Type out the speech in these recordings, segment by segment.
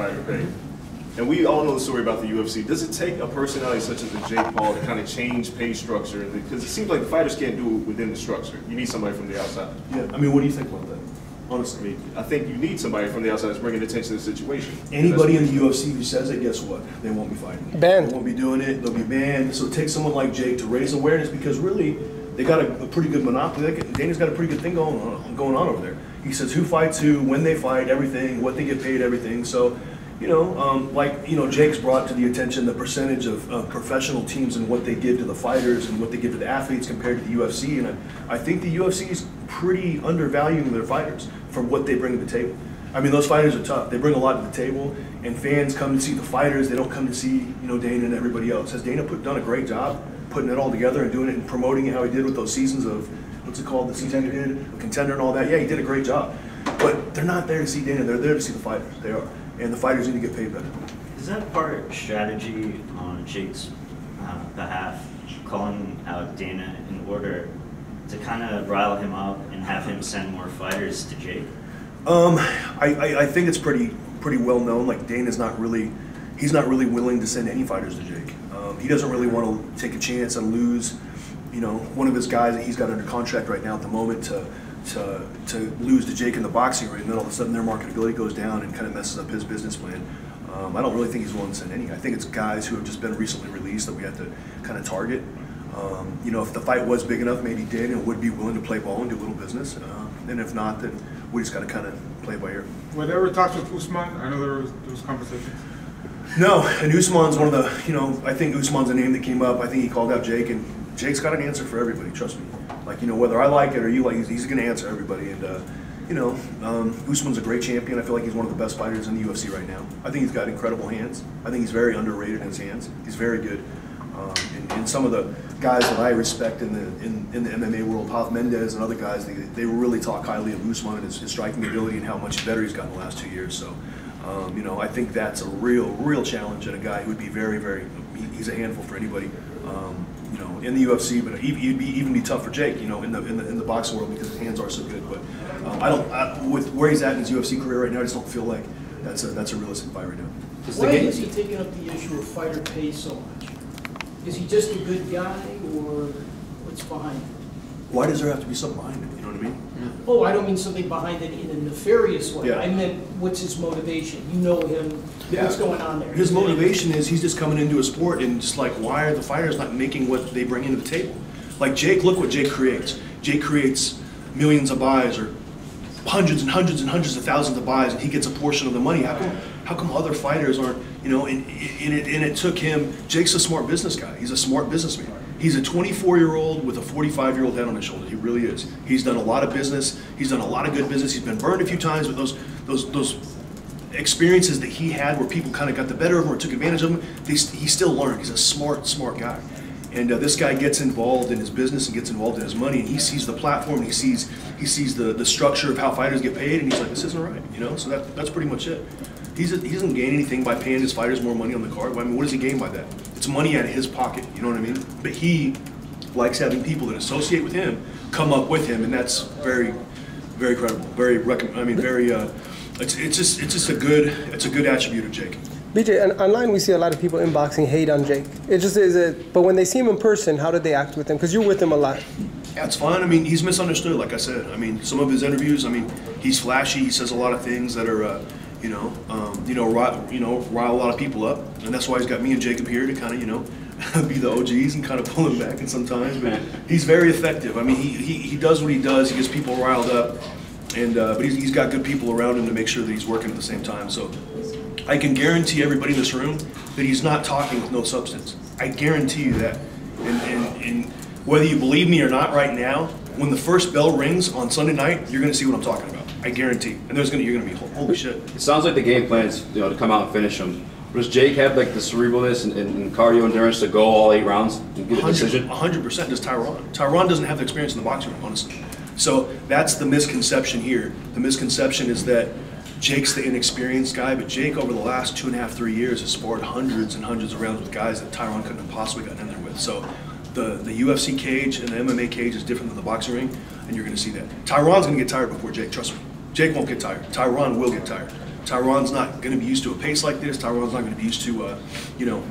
fighter pay. And we all know the story about the UFC. Does it take a personality such as a Jake Paul to kind of change pay structure? Because it seems like the fighters can't do it within the structure. You need somebody from the outside. Yeah, I mean, what do you think about that? Honestly. I mean, I think you need somebody from the outside that's bringing attention to the situation. Anybody in the UFC who says it, guess what? They won't be fighting. Banned. They won't be doing it. They'll be banned. So take someone like Jake to raise awareness because really, they got a, a pretty good monopoly. They, Dana's got a pretty good thing going on, going on over there. He says who fights who, when they fight, everything, what they get paid, everything. So, you know, um, like you know, Jake's brought to the attention the percentage of uh, professional teams and what they give to the fighters and what they give to the athletes compared to the UFC. And I, I think the UFC is pretty undervaluing their fighters for what they bring to the table. I mean, those fighters are tough. They bring a lot to the table, and fans come to see the fighters. They don't come to see you know Dana and everybody else. Has Dana put done a great job putting it all together and doing it and promoting it how he did with those seasons of what's it called the season did, a contender and all that. Yeah, he did a great job. But they're not there to see Dana. They're there to see the fighters. They are, and the fighters need to get paid better. Is that part strategy on Jake's uh, behalf, calling out Dana in order to kind of rile him up and have him send more fighters to Jake? Um, I, I, I think it's pretty pretty well known. Like Dana's not really, he's not really willing to send any fighters to Jake. Um, he doesn't really want to take a chance and lose, you know, one of his guys that he's got under contract right now at the moment to to to lose to Jake in the boxing ring. And then all of a sudden their marketability goes down and kind of messes up his business plan. Um, I don't really think he's willing to send any. I think it's guys who have just been recently released that we have to kind of target. Um, you know, if the fight was big enough, maybe Dana would be willing to play ball and do a little business. Uh, and if not, then we just got to kind of play by ear. Were there ever talks with Usman? I know there was, there was conversations. No, and Usman's one of the, you know, I think Usman's a name that came up. I think he called out Jake, and Jake's got an answer for everybody, trust me. Like, you know, whether I like it or you like it, he's, going to answer everybody. And, uh, you know, um, Usman's a great champion. I feel like he's one of the best fighters in the UFC right now. I think he's got incredible hands. I think he's very underrated in his hands. He's very good. Um, and, and some of the guys that I respect in the in, in the MMA world, Hoff Mendez and other guys, they, they really talk highly of Usman and his, his striking ability and how much better he's gotten the last two years. So, um, you know, I think that's a real, real challenge and a guy who would be very, very, he, he's a handful for anybody, um, you know, in the UFC, but he'd, he'd be even be tough for Jake, you know, in the in the, in the boxing world because his hands are so good. But um, I don't, I, with where he's at in his UFC career right now, I just don't feel like that's a that's a realistic fight right now. Why is he taking up the issue of fighter pay so much? Is he just a good guy, or what's behind it? Why does there have to be something behind it? You know what I mean? Oh, I don't mean something behind it in a nefarious way. Yeah. I meant, what's his motivation? You know him, what's going on there? His motivation is he's just coming into a sport and just like, why are the fighters not making what they bring into the table? Like Jake, look what Jake creates. Jake creates millions of buys or hundreds and hundreds and hundreds of thousands of buys, and he gets a portion of the money. How come? How come other fighters aren't? You know, and, and it and it took him. Jake's a smart business guy. He's a smart businessman. He's a 24 year old with a 45 year old head on his shoulder. He really is. He's done a lot of business. He's done a lot of good business. He's been burned a few times, but those those those experiences that he had where people kind of got the better of him or took advantage of him, he, he still learned. He's a smart, smart guy. And uh, this guy gets involved in his business and gets involved in his money, and he sees the platform, and he sees he sees the, the structure of how fighters get paid, and he's like, this isn't right, you know. So that that's pretty much it. He's he doesn't gain anything by paying his fighters more money on the card. I mean, what does he gain by that? It's money out of his pocket, you know what I mean? But he likes having people that associate with him come up with him, and that's very, very credible. Very I mean, very. Uh, it's, it's just it's just a good it's a good attribute of Jake. BJ, and online we see a lot of people in boxing hate on Jake. It just is it, but when they see him in person, how did they act with him? Because you're with him a lot. Yeah, it's fine. I mean, he's misunderstood, like I said. I mean, some of his interviews, I mean, he's flashy. He says a lot of things that are, uh, you know, um, you know, rile, you know, rile a lot of people up, and that's why he's got me and Jacob here to kind of, you know, be the OGs and kind of pull him back. And sometimes, but he's very effective. I mean, he, he, he does what he does. He gets people riled up, and uh, but he's, he's got good people around him to make sure that he's working at the same time. So I can guarantee everybody in this room that he's not talking with no substance. I guarantee you that. And, and, and whether you believe me or not right now, when the first bell rings on Sunday night, you're going to see what I'm talking about. I guarantee. And there's going to you're going to be holy shit. It sounds like the game plan is you know to come out and finish him. Does Jake have like the cerebralness and, and, and cardio endurance to go all eight rounds and get a decision? 100 percent does Tyron. Tyron doesn't have the experience in the boxing room, honestly. So that's the misconception here. The misconception is that Jake's the inexperienced guy, but Jake over the last two and a half, three years has sparred hundreds and hundreds of rounds with guys that Tyron couldn't have possibly gotten in there with. So the, the UFC cage and the MMA cage is different than the boxing ring, and you're going to see that. Tyron's going to get tired before Jake, trust me. Jake won't get tired. Tyron will get tired. Tyron's not going to be used to a pace like this. Tyron's not going to be used to, uh, you know,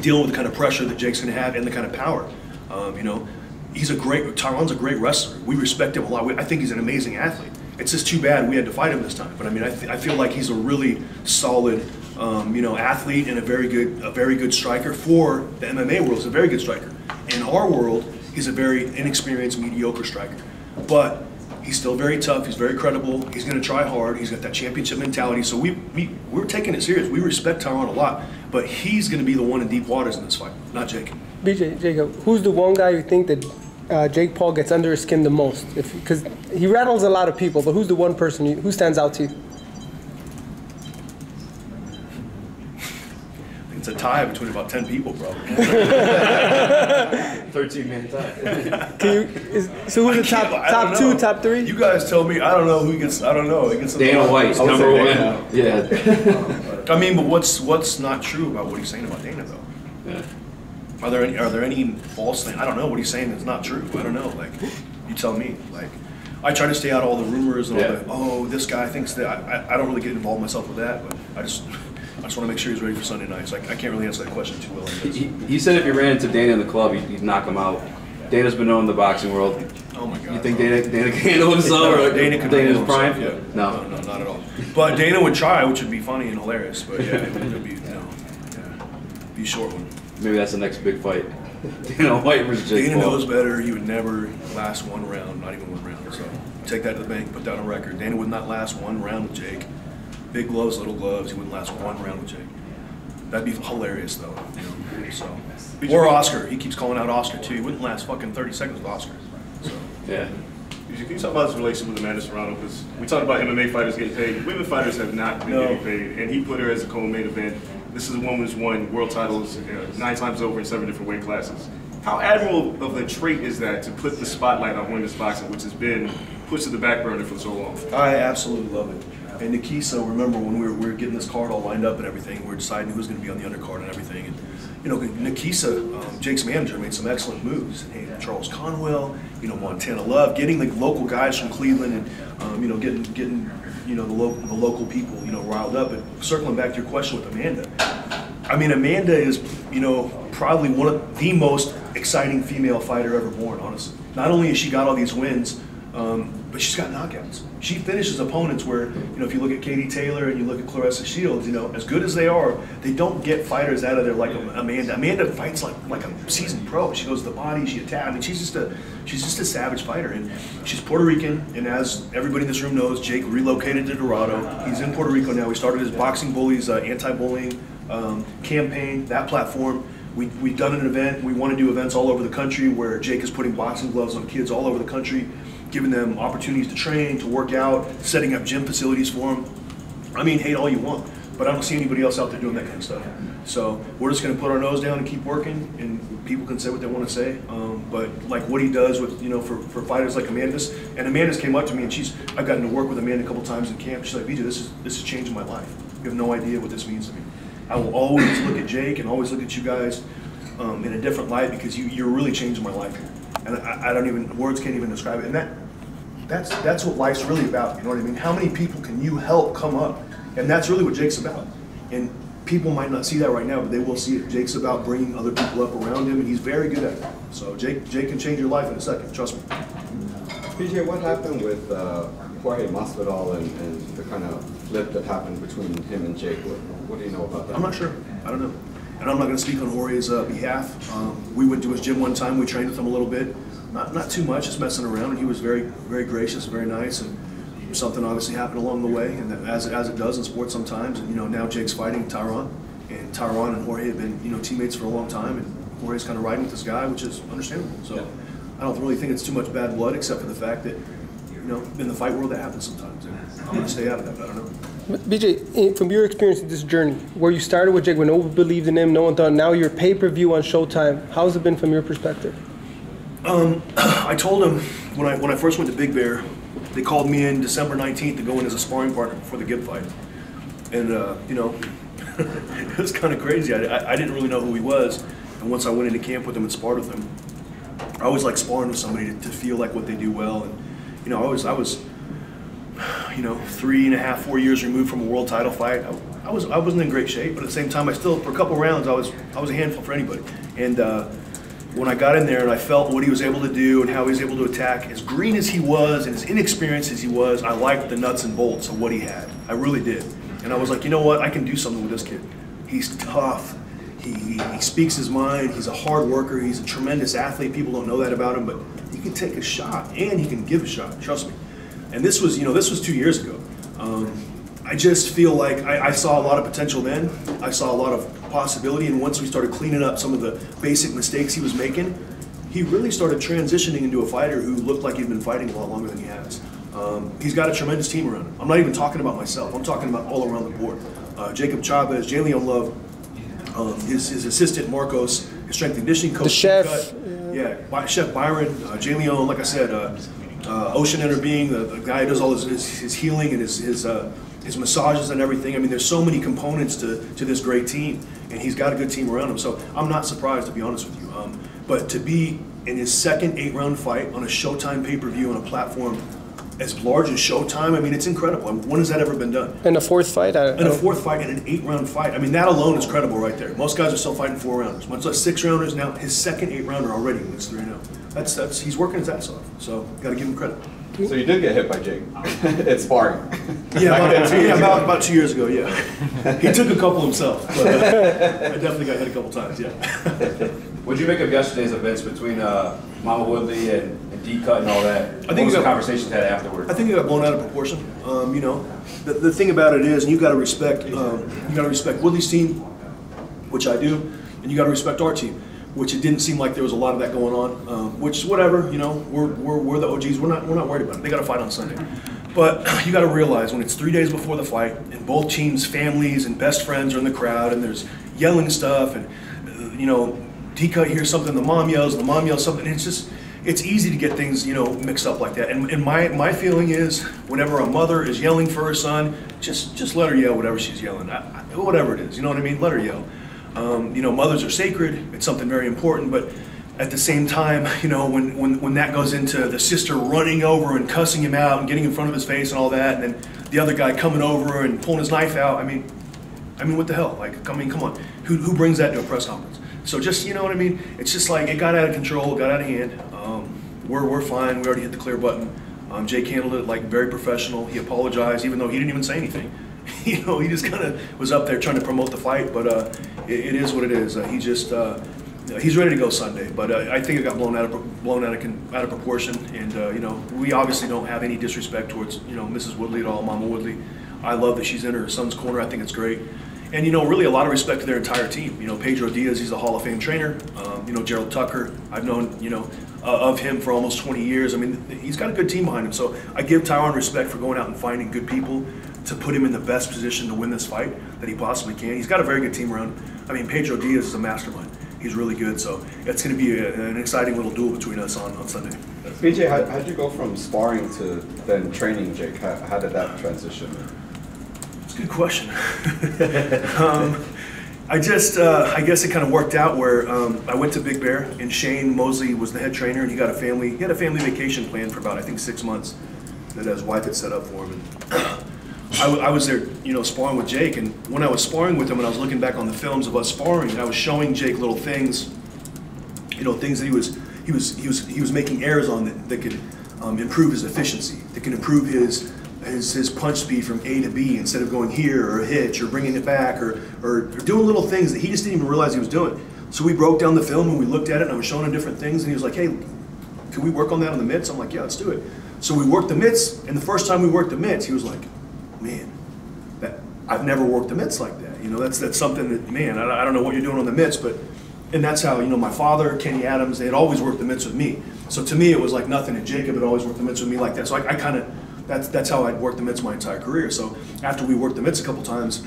dealing with the kind of pressure that Jake's going to have and the kind of power. Um, you know, he's a great. Tyron's a great wrestler. We respect him a lot. We, I think he's an amazing athlete. It's just too bad we had to fight him this time. But I mean, I, I feel like he's a really solid, um, you know, athlete and a very good, a very good striker for the MMA world. He's a very good striker. In our world, he's a very inexperienced, mediocre striker. But he's still very tough. He's very credible. He's going to try hard. He's got that championship mentality. So we we we're taking it serious. We respect Tyron a lot. But he's going to be the one in deep waters in this fight, not Jake. BJ, Jacob, who's the one guy you think that uh, Jake Paul gets under his skin the most? Because he rattles a lot of people, but who's the one person you, who stands out to you? It's a tie between about ten people, bro. 13 man tie. Can you, is, so who's the top I don't top two, top three? You guys tell me. I don't know who gets. I don't know. He gets Dana White's I number say one. Yeah. I mean, but what's what's not true about what he's saying about Dana though? yeah. Are there any are there any false things? I don't know what he's saying that's not true. I don't know. Like, you tell me. Like, I try to stay out of all the rumors and all Yeah. the oh this guy thinks that. I, I, I don't really get involved myself with that, but I just I just want to make sure he's ready for Sunday night. So I, I can't really answer that question too well. He, he said if you ran into Dana in the club, he'd, he'd knock him out. Dana's been known in the boxing world. Oh my god. You think Dana, Dana can handle himself or Dana could Dana's handle prime? Yeah. No. no, not at all. But Dana would try, which would be funny and hilarious. But yeah, it would be no, yeah, be a short one. Maybe that's the next big fight. Dana White versus Jake Dana Paul. knows better. He would never last one round, not even one round. So take that to the bank, put that on record. Dana would not last one round with Jake. Big gloves, little gloves. He wouldn't last one round with Jake. That'd be hilarious, though. You know, so or Oscar. He keeps calling out Oscar too. He wouldn't last fucking thirty seconds with Oscar. So Yeah. Can you talk about his relationship with Amanda Serrano? Because we talked about MMA fighters getting paid. Women fighters have not been No. getting paid, and he put her as a co-main event. This is a woman who's won world titles uh, nine times over in seven different weight classes. How admirable of a trait is that to put the spotlight on women's boxing, which has been pushed to the back burner for so long? I absolutely love it. And Nakisa, remember when we were, we were getting this card all lined up and everything, we were deciding who's going to be on the undercard and everything. And, you know, Nakisa, um, Jake's manager, made some excellent moves. Hey, Charles Conwell, you know, Montana Love, getting the local guys from Cleveland and, um, you know, getting, getting, you know, the local, the local people, you know, riled up. And circling back to your question with Amanda, I mean, Amanda is, you know, probably one of the most exciting female fighter ever born, honestly. Not only has she got all these wins, um, but she's got knockouts. She finishes opponents where, you know, if you look at Katie Taylor and you look at Claressa Shields, you know, as good as they are, they don't get fighters out of there like Amanda. Amanda fights like like a seasoned pro. She goes to the body, she attacks. I mean, she's just a she's just a savage fighter, and she's Puerto Rican. And as everybody in this room knows, Jake relocated to Dorado. He's in Puerto Rico now. He started his boxing bullies uh, anti-bullying um, campaign. That platform. We, we've done an event. We want to do events all over the country where Jake is putting boxing gloves on kids all over the country, giving them opportunities to train, to work out, setting up gym facilities for them. I mean, hate all you want, but I don't see anybody else out there doing that kind of stuff. So we're just going to put our nose down and keep working, and people can say what they want to say. Um, but like what he does with, you know, for, for fighters like Amanda's, and Amanda's came up to me, and she's, I've gotten to work with Amanda a couple times in camp. She's like, BJ, this is this is changing my life. You have no idea what this means to me. I will always look at Jake and always look at you guys um, in a different light because you, you're really changing my life here. And I, I don't even, words can't even describe it. And that, that's, that's what life's really about, you know what I mean? How many people can you help come up? And that's really what Jake's about. And people might not see that right now, but they will see it. Jake's about bringing other people up around him, and he's very good at it. So Jake, Jake can change your life in a second, trust me. BJ, what happened with uh, Jorge Masvidal and, and the kind of flip that happened between him and Jake? What, what do you know about that? I'm not sure. I don't know. And I'm not going to speak on Jorge's uh, behalf. Um, we went to his gym one time. We trained with him a little bit. Not, not too much, just messing around. And he was very, very gracious, very nice. And something obviously happened along the way, and that, as, as it does in sports sometimes. And you know, now Jake's fighting Tyron, and Tyron and Jorge have been you know teammates for a long time, and Jorge's kind of riding with this guy, which is understandable. So I don't really think it's too much bad blood, except for the fact that you know in the fight world that happens sometimes. And I'm going to stay out of that. But I don't know. BJ, from your experience in this journey, where you started with Jake, when no one believed in him, no one thought, now you're pay per view on Showtime. How's it been from your perspective? I told him when I when I first went to Big Bear, they called me in December 19th to go in as a sparring partner for the Gib fight, and uh, you know, it was kind of crazy. I, I, I didn't really know who he was, and once I went into camp with him and sparred with him, I always like sparring with somebody to, to feel like what they do well, and you know, I was I was you know, three and a half, four years removed from a world title fight. I, I was I wasn't in great shape, but at the same time, I still for a couple rounds I was I was a handful for anybody. And uh, when I got in there and I felt what he was able to do and how he was able to attack, as green as he was and as inexperienced as he was, I liked the nuts and bolts of what he had. I really did. And I was like, you know what? I can do something with this kid. He's tough. He, he, speaks his mind. He's a hard worker. He's a tremendous athlete. People don't know that about him, but he can take a shot and he can give a shot. Trust me. And this was, you know, this was two years ago. Um, I just feel like I, I saw a lot of potential then. I saw a lot of possibility, and once we started cleaning up some of the basic mistakes he was making, he really started transitioning into a fighter who looked like he'd been fighting a lot longer than he has. Um, he's got a tremendous team around him. I'm not even talking about myself. I'm talking about all around the board. Uh, Jacob Chavez, Jalen Love, um, his, his assistant Marcos, his strength and conditioning coach. The chef, Cut, yeah, By- Chef Byron, uh, Jalen, like I said, uh, uh, Ocean Interbeing, the, the guy who does all his, his, his healing and his his, uh, his massages and everything. I mean, there's so many components to, to this great team, and he's got a good team around him. So I'm not surprised, to be honest with you. Um, but to be in his second eight-round fight on a Showtime pay-per-view on a platform as large as Showtime, I mean, it's incredible. I mean, when has that ever been done? In a fourth fight, I, In a fourth fight in an eight-round fight, I mean, that alone is credible right there. Most guys are still fighting four rounders. Much less six rounders now. His second eight-rounder already when it's three zero. That's that's he's working his ass off. So got to give him credit. So you did get hit by Jake. it's sparring. Yeah, about, yeah, about, about two years ago. Yeah, he took a couple himself, but uh, I definitely got hit a couple times. Yeah. What'd you make of yesterday's events between uh, Mama Woodley and, and D Cut and all that? I think what was the conversations had afterward? I think it got blown out of proportion. Um, you know, the, the thing about it is, and you got to respect, um, you got to respect Woodley's team, which I do, and you got to respect our team, which it didn't seem like there was a lot of that going on. Um, which whatever, you know, we're, we're, we're the OGs. We're not we're not worried about it. They got to fight on Sunday. But you got to realize when it's three days before the fight, and both teams' families and best friends are in the crowd, and there's yelling stuff, and uh, you know, D cut hears something, the mom yells, the mom yells something. It's just it's easy to get things you know mixed up like that. And, and my my feeling is, whenever a mother is yelling for her son, just just let her yell whatever she's yelling, I, I- whatever it is. You know what I mean? Let her yell. Um, you know, mothers are sacred. It's something very important, but at the same time, you know, when, when, when that goes into the sister running over and cussing him out and getting in front of his face and all that, and then the other guy coming over and pulling his knife out, I mean, I mean, what the hell? Like, I mean, come on. Who, who brings that to a press conference? So just, you know what I mean? It's just like, it got out of control, got out of hand. Um, we're, we're fine. We already hit the clear button. Um, Jake handled it like very professional. He apologized, even though he didn't even say anything. you know, he just kind of was up there trying to promote the fight, but uh, it, it is what it is. Uh, he just, uh, he's ready to go Sunday, but uh, I think it got blown out of blown out of out of proportion, and uh, you know, we obviously don't have any disrespect towards you know Mrs. Woodley at all, Mama Woodley. I love that she's in her son's corner. I think it's great. And you know, really a lot of respect to their entire team. You know, Pedro Diaz, he's a Hall of Fame trainer. Um, you know, Gerald Tucker, I've known you know uh, of him for almost 20 years. I mean, he's got a good team behind him. So I give Tyron respect for going out and finding good people to put him in the best position to win this fight that he possibly can. He's got a very good team around him. I mean, Pedro Diaz is a mastermind. He's really good. So it's going to be a, an exciting little duel between us on, on Sunday. BJ, how, how'd you go from sparring to then training Jake? How, how did that transition? It's a good question. um, I just, uh, I guess it kind of worked out where um, I went to Big Bear and Shane Mosley was the head trainer and he got a family, he had a family vacation plan for about, I think, six months that his wife had set up for him. And I, was there, you know, sparring with Jake and when I was sparring with him and I was looking back on the films of us sparring, I was showing Jake little things, you know, things that he was, he was, he was, he was making errors on that, that could um, improve his efficiency, that can improve his, his, his punch speed from A to B instead of going here or a hitch or bringing it back or, or, or doing little things that he just didn't even realize he was doing. So we broke down the film and we looked at it and I was showing him different things and he was like, hey, can we work on that on the mitts? I'm like, yeah, let's do it. So we worked the mitts and the first time we worked the mitts, he was like, man, that I've never worked the mitts like that. You know, that's that's something that man, I, I don't know what you're doing on the mitts, but and that's how you know my father, Kenny Adams, they had always worked the mitts with me. So to me, it was like nothing. And Jacob had always worked the mitts with me like that. So I, I kind of that's that's how I'd worked the mitts my entire career. So after we worked the mitts a couple times.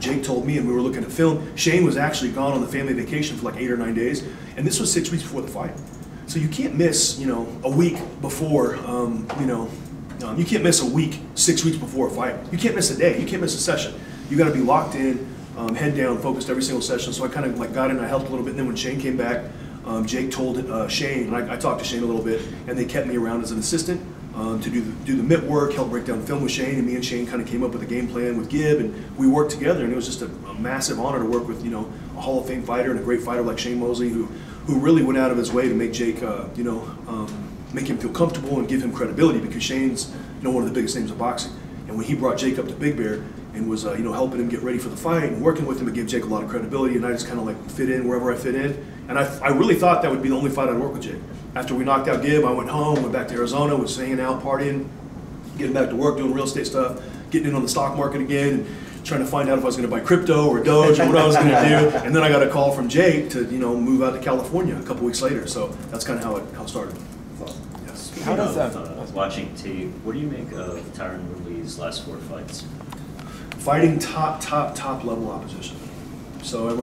Jake told me, and we were looking at film. Shane was actually gone on the family vacation for like eight or nine days, and this was six weeks before the fight. So you can't miss, you know, a week before, um, you know, um, you can't miss a week, six weeks before a fight. You can't miss a day. You can't miss a session. You got to be locked in, um, head down, focused every single session. So I kind of like got in, I helped a little bit. And then when Shane came back, um, Jake told uh, Shane, and I, I talked to Shane a little bit, and they kept me around as an assistant. Um, to do the, do the mitt work, help break down film with Shane, and me and Shane kind of came up with a game plan with Gib, and we worked together, and it was just a, a massive honor to work with, you know, a Hall of Fame fighter and a great fighter like Shane Mosley, who, who really went out of his way to make Jake, uh, you know, um, make him feel comfortable and give him credibility, because Shane's, you know, one of the biggest names of boxing. And when he brought Jake up to Big Bear and was, uh, you know, helping him get ready for the fight and working with him, it gave Jake a lot of credibility, and I just kind of like fit in wherever I fit in. And I, I really thought that would be the only fight I'd work with Jake. After we knocked out Gib, I went home, went back to Arizona, was hanging out, partying, getting back to work, doing real estate stuff, getting in on the stock market again, and trying to find out if I was going to buy crypto or Doge or what I was going to do. And then I got a call from Jake to, you know, move out to California a couple weeks later. So that's kind of how it, how it started. Yes. Speaking does of that- uh, watching tape, what do you make of Tyron Woodley's last four fights? Fighting top, top, top level opposition. So